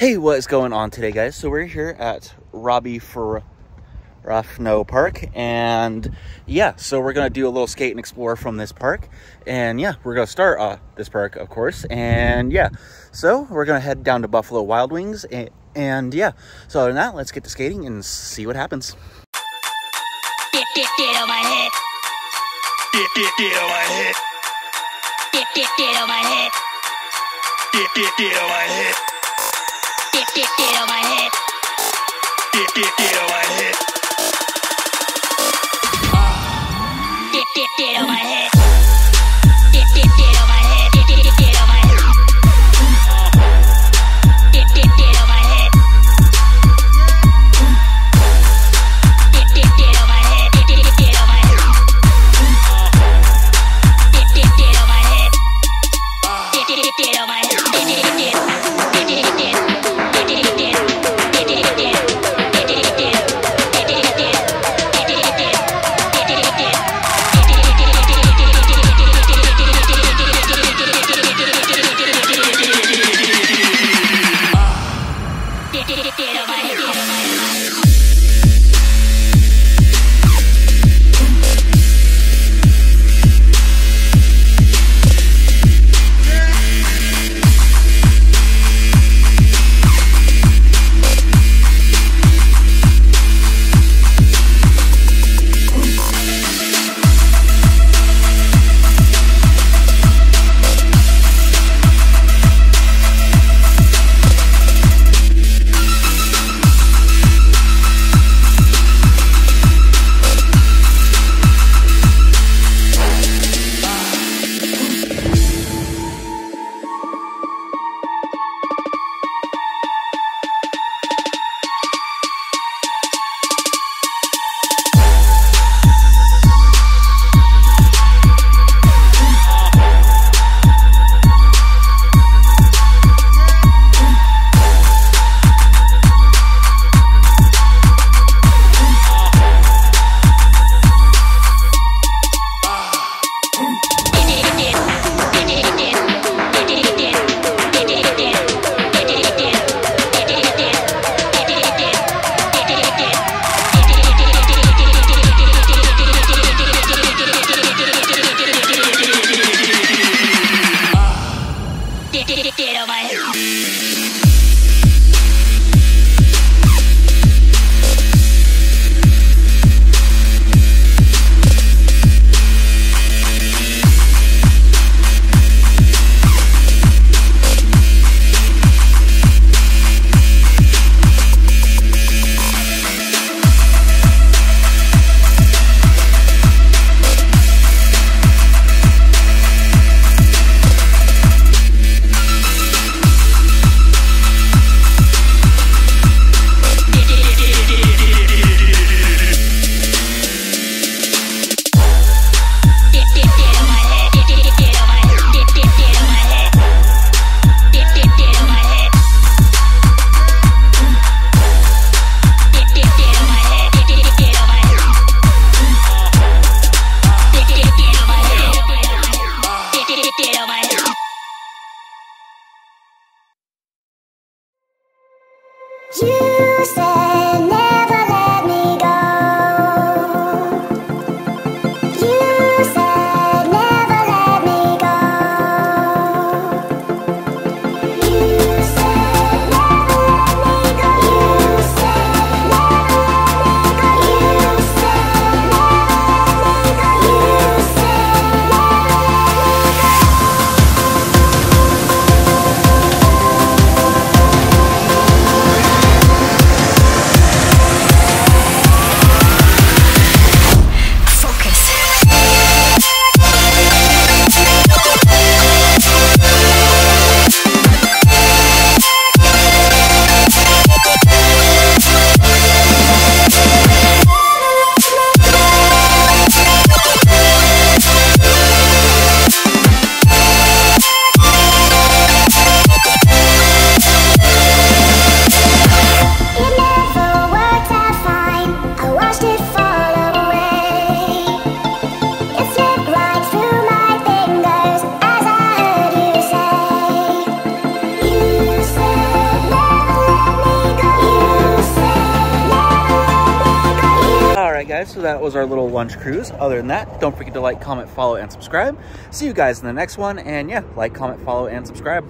Hey, what is going on today, guys? So we're here at Robbie for Ruffno Park, and yeah, so we're gonna do a little skate and explore from this park, and yeah, we're gonna start uh, this park, of course, and yeah, so we're gonna head down to Buffalo Wild Wings, and, and yeah, so other than that, let's get to skating and see what happens. Get, get, get on my head. Get, get, get on my head. Get, get, get on my head. Get, get, get on my head. Get, on my head. You same guys, so that was our little lunch cruise. Other than that, don't forget to like, comment, follow, and subscribe. See you guys in the next one. And yeah, like, comment, follow, and subscribe.